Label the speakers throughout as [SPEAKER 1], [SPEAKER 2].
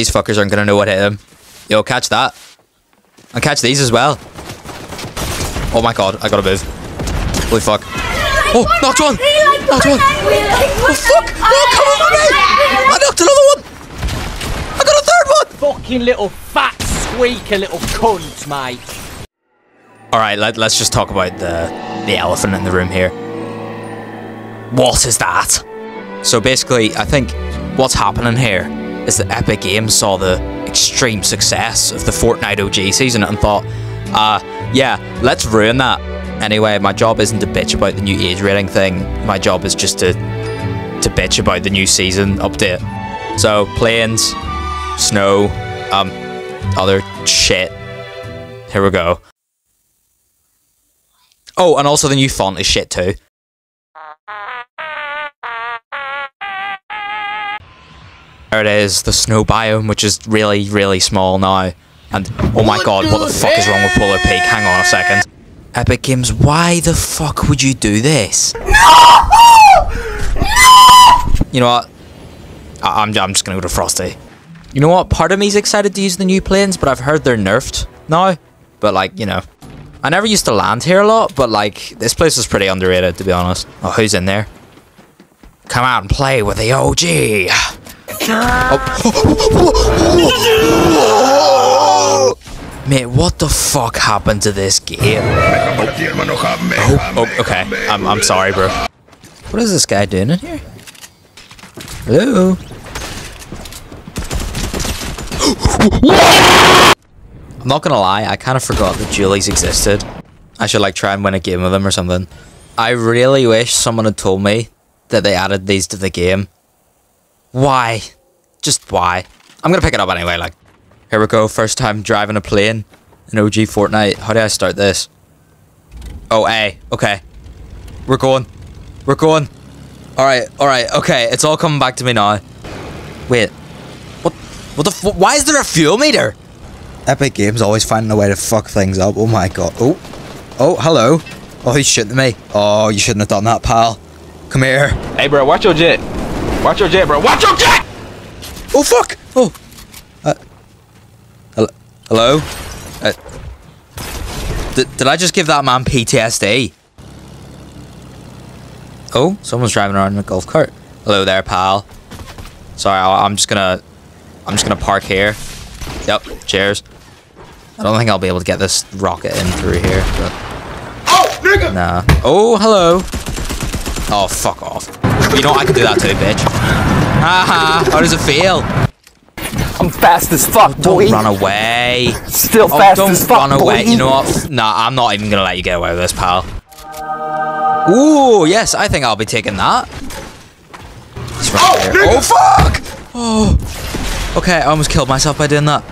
[SPEAKER 1] These fuckers aren't gonna know what hit them. Yo, catch that. And catch these as well. Oh my god, I gotta move. Holy fuck. Oh, knocked one! Knocked one! Oh fuck! No, come on, me! I knocked another one! I got a third one!
[SPEAKER 2] Fucking little fat squeaker little cunt, mate.
[SPEAKER 1] Alright, let, let's just talk about the, the elephant in the room here. What is that? So basically, I think what's happening here is that Epic Games saw the extreme success of the Fortnite OG season and thought, uh, yeah, let's ruin that. Anyway, my job isn't to bitch about the new age rating thing. My job is just to to bitch about the new season update. So planes, snow, um, other shit. Here we go. Oh, and also the new font is shit too. There it is, the snow biome, which is really, really small now. And oh my god, what the fuck is wrong with Polar Peak? Hang on a second. Epic Games, why the fuck would you do this? No! No! You know what? I I'm, I'm just gonna go to Frosty. You know what? Part of me's excited to use the new planes, but I've heard they're nerfed now. But like, you know. I never used to land here a lot, but like, this place is pretty underrated, to be honest. Oh, who's in there? Come out and play with the OG. Mate, what the fuck happened to this game? Oh, oh, okay. I'm, I'm sorry, bro. What is this guy doing in here? Hello? I'm not gonna lie, I kind of forgot that Julies existed. I should like try and win a game with them or something. I really wish someone had told me that they added these to the game. Why? Just why? I'm gonna pick it up anyway, like. Here we go, first time driving a plane in OG Fortnite. How do I start this? Oh, A. Okay. We're going. We're going. Alright, alright, okay. It's all coming back to me now. Wait. What? What the f- Why is there a fuel meter? Epic Games always finding a way to fuck things up. Oh my god. Oh. Oh, hello. Oh, he's shooting at me. Oh, you shouldn't have done that, pal. Come here.
[SPEAKER 3] Hey, bro, watch your jet. Watch your jet, bro. Watch your jet!
[SPEAKER 1] Oh, fuck! Oh. Uh. Hello? Hello? Uh. Did, did I just give that man PTSD? Oh, someone's driving around in a golf cart. Hello there, pal. Sorry, I, I'm just gonna... I'm just gonna park here. Yep, cheers. I don't think I'll be able to get this rocket in through here, but...
[SPEAKER 3] Oh, nigga!
[SPEAKER 1] Nah. Oh, hello. Oh, fuck off. You know, I can do that too, bitch. Haha, how does it feel?
[SPEAKER 2] I'm fast as fuck, boy.
[SPEAKER 1] Don't run away.
[SPEAKER 2] Still
[SPEAKER 1] Oh,
[SPEAKER 2] fast
[SPEAKER 1] don't
[SPEAKER 2] as fuck,
[SPEAKER 1] run away.
[SPEAKER 2] boy.
[SPEAKER 1] You know what? Nah, I'm not even gonna let you get away with this, pal. Ooh, yes, I think I'll be taking that. Right
[SPEAKER 3] Oh,
[SPEAKER 1] oh, fuck! Oh. Okay, I almost killed myself by doing that.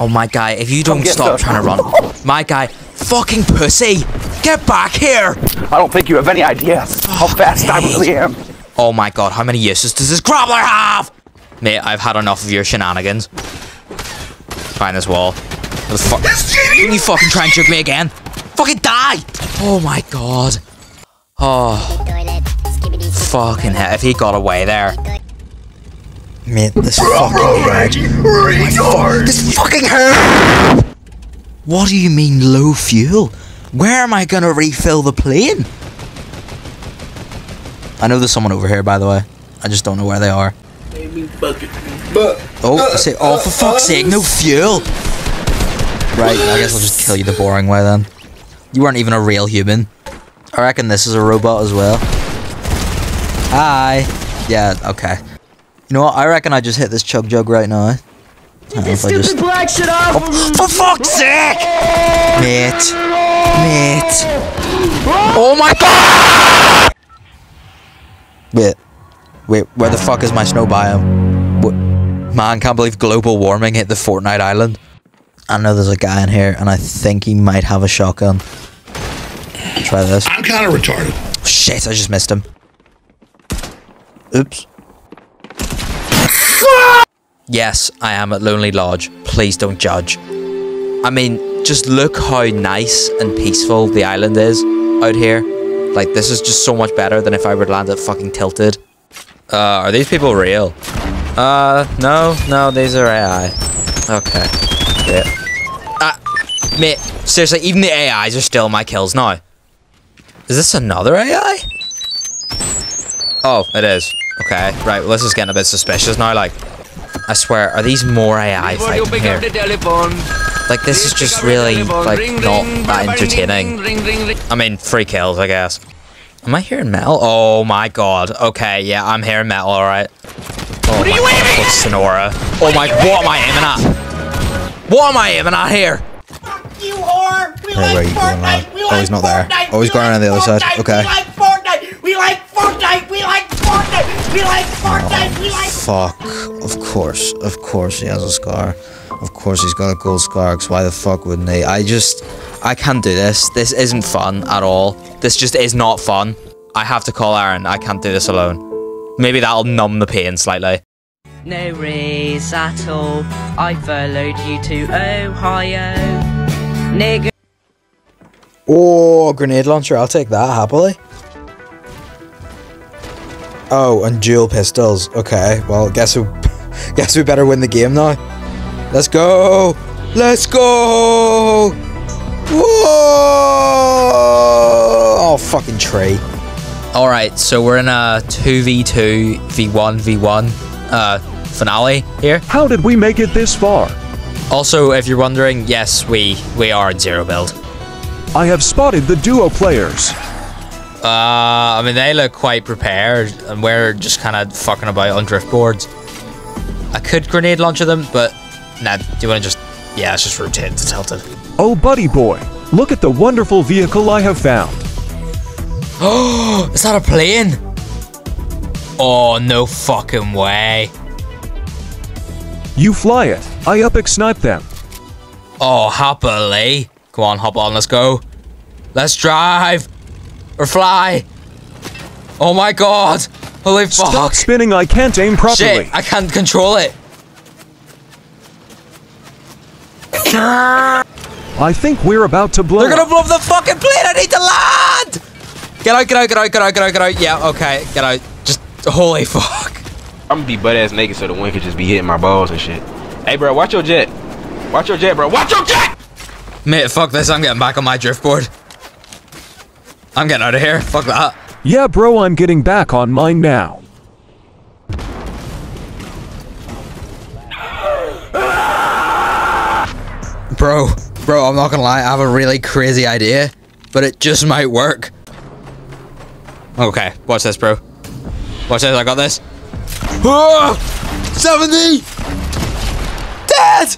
[SPEAKER 1] Oh, my guy, if you don't stop
[SPEAKER 2] the-
[SPEAKER 1] trying to run. My guy, fucking pussy! Get back here!
[SPEAKER 2] I don't think you have any idea how oh, fast I really am.
[SPEAKER 1] Oh my god, how many uses does this grappler have? Mate, I've had enough of your shenanigans. Behind this wall. What the fuck? Can you fucking try and juke me again? Fucking die! Oh my god. Oh, fucking hell. If he got away there. Mate, this fucking hedge.
[SPEAKER 3] Retard!
[SPEAKER 1] This fucking hurt! What do you mean low fuel? Where am I gonna refill the plane? I know there's someone over here, by the way. I just don't know where they are. Oh, uh, I say, oh, for uh, fuck's sake, no fuel! Right, I guess I'll just kill you the boring way then. You weren't even a real human. I reckon this is a robot as well. Hi! Yeah, okay. You know what, I reckon I just hit this chug jug right now. Hang on, if I just...
[SPEAKER 2] black shit off!
[SPEAKER 1] Oh, for fuck's sake! Mate. Mate. Oh my god! Wait. Wait, where the fuck is my snow biome? What? Man, can't believe global warming hit the Fortnite island. I know there's a guy in here, and I think he might have a shotgun. Try this.
[SPEAKER 3] I'm kind of retarded.
[SPEAKER 1] Shit, I just missed him. Oops. Yes, I am at Lonely Lodge. Please don't judge. I mean, just look how nice and peaceful the island is out here. Like, this is just so much better than if I were to land at fucking Tilted. Uh, are these people real? Uh, no, no, these are AI. Okay. Great. Ah, mate, seriously, even the AIs are still my kills now. Is this another AI? Oh, it is. Okay, right, well, this is getting a bit suspicious now, like, I swear, are these more AI fighting here? Like, this is just really, like, not that entertaining. I mean, free kills, I guess. Am I hearing metal? Oh my god. Okay, yeah, I'm hearing metal, alright. Oh what are you god, aiming Sonora. Oh my, what am I aiming at? What am I aiming at here?
[SPEAKER 4] You whore! We
[SPEAKER 5] Hey, where
[SPEAKER 4] like
[SPEAKER 5] are you going
[SPEAKER 4] Fortnite!
[SPEAKER 5] now?
[SPEAKER 4] We
[SPEAKER 5] Oh,
[SPEAKER 4] like
[SPEAKER 5] he's not there.
[SPEAKER 4] Fortnite!
[SPEAKER 5] Oh, he's
[SPEAKER 4] we
[SPEAKER 5] going
[SPEAKER 4] like
[SPEAKER 5] around the other side.
[SPEAKER 4] Fortnite!
[SPEAKER 5] Okay.
[SPEAKER 4] We like Fortnite! We like Fortnite! We like Fortnite! We like oh, Fortnite! We like
[SPEAKER 5] Fuck. Of course. Of course he has a scar. Of course he's got a gold scar, 'cause why the fuck wouldn't he? I just...
[SPEAKER 1] I can't do this. This isn't fun at all. This just is not fun. I have to call Aaron. I can't do this alone. Maybe that'll numb the pain slightly.
[SPEAKER 6] No worries at all. I followed you to Ohio. Nigga.
[SPEAKER 5] Oh, grenade launcher. I'll take that happily. Oh, and dual pistols. Okay, well, guess who, guess we better win the game now. Let's go! Let's go! Whoa! Oh, fucking tree.
[SPEAKER 1] Alright, so we're in a 2v2, v1, v1 uh, finale here.
[SPEAKER 7] How did we make it this far?
[SPEAKER 1] Also, if you're wondering, yes, we, we are in zero build.
[SPEAKER 7] I have spotted the duo players.
[SPEAKER 1] Uh, I mean, they look quite prepared, and we're just kind of fucking about on drift boards. I could grenade launcher them, but nah, do you want to just, yeah, let's just rotate to tilted.
[SPEAKER 7] Oh, buddy boy, look at the wonderful vehicle I have found.
[SPEAKER 1] Oh, is that a plane? Oh, no fucking way.
[SPEAKER 7] You fly it. I up snipe them.
[SPEAKER 1] Oh, happily. Come on, hop on, let's go. Let's drive. Or fly. Oh my god. Holy fuck.
[SPEAKER 7] Stop spinning, I can't aim properly.
[SPEAKER 1] Shit, I can't control it.
[SPEAKER 7] I think we're about to blow
[SPEAKER 1] They're gonna blow up the fucking plane. I need to land. Get out, get out, get out, get out, get out, get out. Yeah, okay, get out. Just, holy fuck.
[SPEAKER 3] I'm gonna be butt ass naked so the wind could just be hitting my balls and shit. Hey, bro, watch your jet. Watch your jet, bro. Watch your jet!
[SPEAKER 1] Mate, fuck this. I'm getting back on my driftboard. I'm getting out of here. Fuck that.
[SPEAKER 7] Yeah, bro, I'm getting back on mine now.
[SPEAKER 1] Bro, bro, I'm not gonna lie, I have a really crazy idea, but it just might work. Okay, watch this, bro. Watch this, I got this. Ah! Oh, 70! Dead!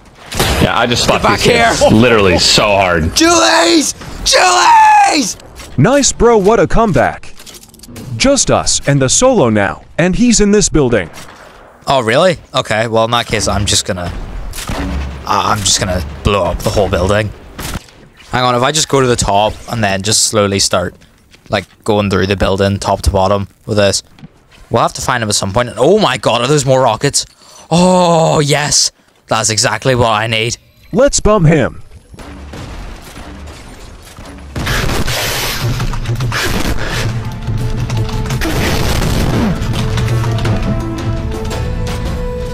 [SPEAKER 8] Yeah, I just fucked
[SPEAKER 1] back
[SPEAKER 8] this kid
[SPEAKER 1] here.
[SPEAKER 8] literally so hard.
[SPEAKER 1] Julie's! Julie's!
[SPEAKER 7] Nice, bro, what a comeback. Just us and the solo now, and he's in this building.
[SPEAKER 1] Oh, really? Okay, well, in that case, I'm just gonna... I'm just gonna blow up the whole building. Hang on, if I just go to the top and then just slowly start, like, going through the building top to bottom with this. We'll have to find him at some point. Oh my god, are there more rockets? Oh, yes! That's exactly what I need.
[SPEAKER 7] Let's bum him.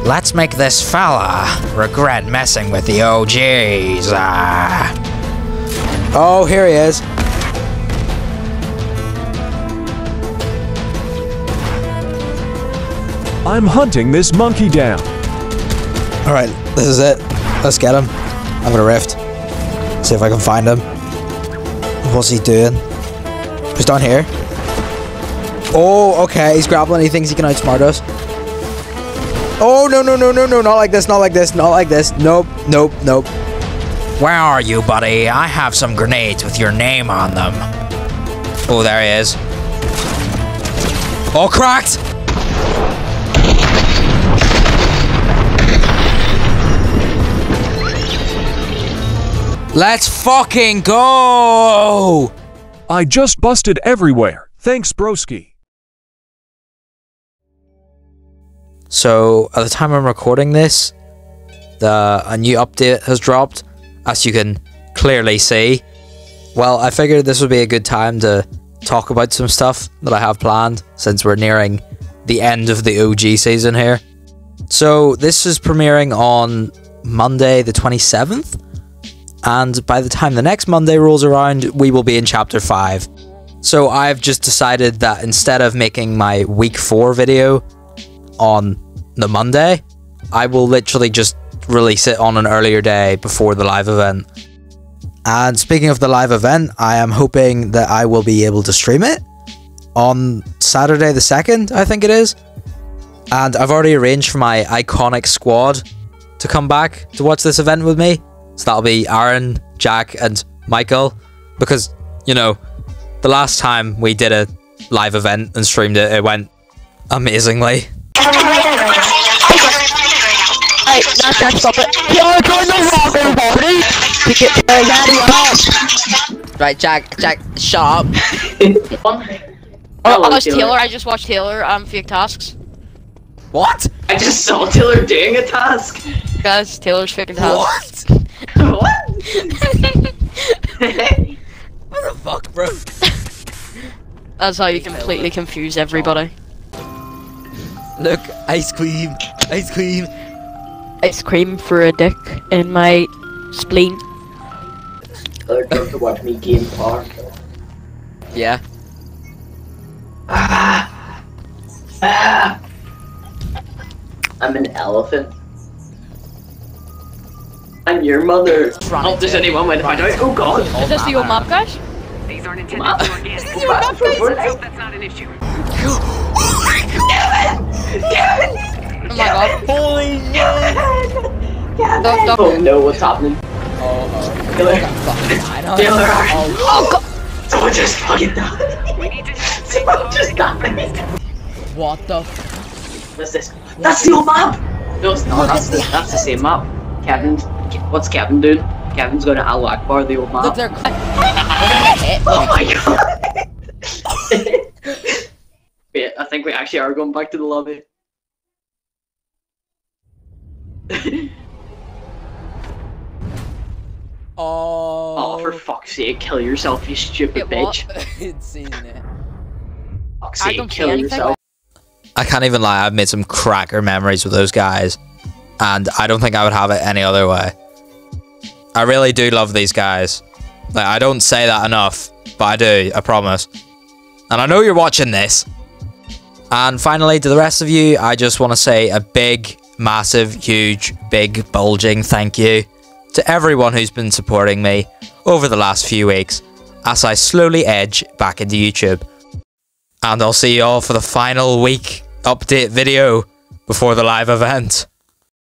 [SPEAKER 1] Let's make this fella regret messing with the OGs. Ah.
[SPEAKER 5] Oh, here he is.
[SPEAKER 7] I'm hunting this monkey down.
[SPEAKER 5] Alright, this is it. Let's get him. I'm gonna rift. See if I can find him. What's he doing? He's down here. Oh, okay. He's grappling. He thinks he can outsmart us. Oh, no, no, no, no, no. Not like this. Not like this. Not like this. Nope. Nope. Nope.
[SPEAKER 1] Where are you, buddy? I have some grenades with your name on them. Oh, there he is. Oh, cracked! Let's fucking go!
[SPEAKER 7] I just busted everywhere. Thanks, broski.
[SPEAKER 1] So, at the time I'm recording this, the a new update has dropped, as you can clearly see. Well, I figured this would be a good time to talk about some stuff that I have planned, since we're nearing the end of the OG season here. So this is premiering on Monday the 27th. And by the time the next Monday rolls around, we will be in chapter 5. So I've just decided that instead of making my week 4 video on the Monday, I will literally just release it on an earlier day before the live event. And speaking of the live event, I am hoping that I will be able to stream it on Saturday the 2nd, I think it is. And I've already arranged for my iconic squad to come back to watch this event with me. So that'll be Aaron, Jack, and Michael. Because, you know, the last time we did a live event and streamed it, it went amazingly.
[SPEAKER 9] Hey, not that stop it. You're going to rock and party to get your daddy up.
[SPEAKER 6] Right, Jack, Jack, shut up.
[SPEAKER 9] Oh, oh, it's Taylor. I just watched Taylor um fake tasks.
[SPEAKER 1] What?
[SPEAKER 10] I just saw Taylor doing a task.
[SPEAKER 9] Guys, Taylor's faking tasks.
[SPEAKER 1] What?
[SPEAKER 10] what?
[SPEAKER 1] What the fuck, bro?
[SPEAKER 9] That's how you completely confuse everybody.
[SPEAKER 1] Look, ice cream, ice cream.
[SPEAKER 9] Ice cream for a dick in my spleen.
[SPEAKER 10] Taylor come to watch me game park.
[SPEAKER 6] Yeah.
[SPEAKER 10] Ah. Ah. I'm an elephant. I'm your mother. Oh, does anyone want to find out? Oh god.
[SPEAKER 9] Is this the old map, guys?
[SPEAKER 11] These aren't intended for
[SPEAKER 10] Map.
[SPEAKER 11] to organic.
[SPEAKER 10] Go back for Fortnite.
[SPEAKER 11] That's not an issue.
[SPEAKER 9] Oh my god.
[SPEAKER 1] Holy
[SPEAKER 10] Yeah,
[SPEAKER 9] Doc- Doc-
[SPEAKER 10] Oh no, what's happening?
[SPEAKER 1] Oh, uh,
[SPEAKER 10] Taylor.
[SPEAKER 1] oh.
[SPEAKER 10] Taylor.
[SPEAKER 9] Oh god.
[SPEAKER 10] Someone just fucking died.
[SPEAKER 11] We
[SPEAKER 10] Someone just died.
[SPEAKER 6] What the?
[SPEAKER 10] What's this? That's the old map! No, it's not. That's the, that's the same map. Kevin's. What's Kevin doing? Kevin's going to Al Akbar, the old map.
[SPEAKER 6] Look, they're.
[SPEAKER 10] Oh my god! Wait, I think we actually are going back to the lobby.
[SPEAKER 6] Oh.
[SPEAKER 10] oh, for fuck's sake, kill yourself, you stupid
[SPEAKER 9] Wait, what?
[SPEAKER 10] bitch.
[SPEAKER 6] it's seen it.
[SPEAKER 10] Fuck's
[SPEAKER 9] I don't see
[SPEAKER 10] kill
[SPEAKER 9] anything.
[SPEAKER 10] yourself.
[SPEAKER 1] I can't even lie, I've made some cracker memories with those guys. And I don't think I would have it any other way. I really do love these guys. Like, I don't say that enough, but I do, I promise. And I know you're watching this. And finally, to the rest of you, I just want to say a big, massive, huge, big, bulging thank you to everyone who's been supporting me over the last few weeks as I slowly edge back into YouTube. And I'll see you all for the final week update video before the live event.